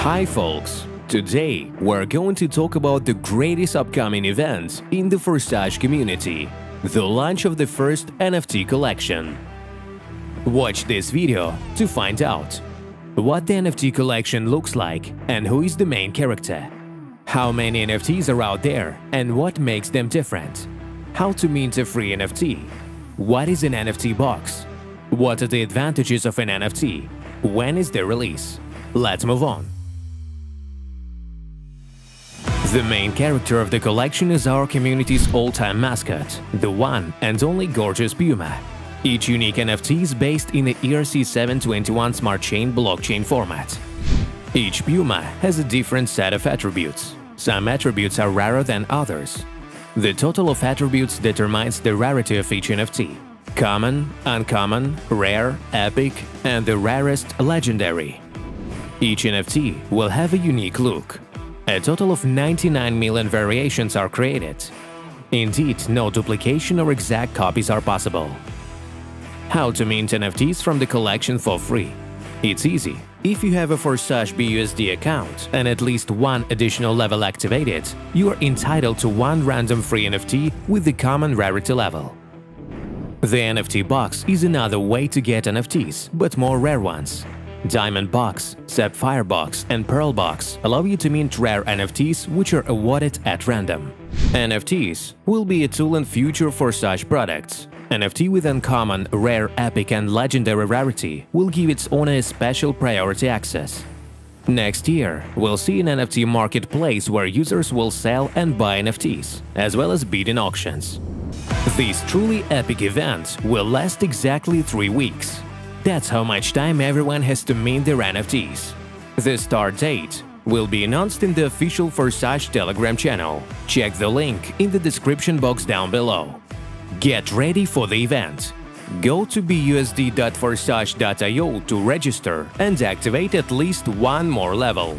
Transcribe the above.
Hi folks! Today we're going to talk about the greatest upcoming events in the Forsage community, the launch of the first NFT collection. Watch this video to find out what the NFT collection looks like and who is the main character, how many NFTs are out there and what makes them different, how to mint a free NFT, what is an NFT box, what are the advantages of an NFT, when is the release. Let's move on. The main character of the collection is our community's all-time mascot, the one and only gorgeous Puma. Each unique NFT is based in the ERC721 Smart Chain blockchain format. Each Puma has a different set of attributes. Some attributes are rarer than others. The total of attributes determines the rarity of each NFT. Common, uncommon, rare, epic, and the rarest legendary. Each NFT will have a unique look, a total of 99 million variations are created. Indeed, no duplication or exact copies are possible. How to mint NFTs from the collection for free? It's easy. If you have a Forsage BUSD account and at least one additional level activated, you are entitled to one random free NFT with the common rarity level. The NFT box is another way to get NFTs, but more rare ones. Diamond Box, Sapphire Box and Pearl Box allow you to mint rare NFTs which are awarded at random. NFTs will be a tool in future for such products. NFT with uncommon, rare, epic and legendary rarity will give its owner a special priority access. Next year, we'll see an NFT marketplace where users will sell and buy NFTs, as well as bid in auctions. This truly epic event will last exactly three weeks, that's how much time everyone has to mint their NFTs. The start date will be announced in the official Forsage Telegram channel. Check the link in the description box down below. Get ready for the event. Go to busd.forsage.io to register and activate at least one more level.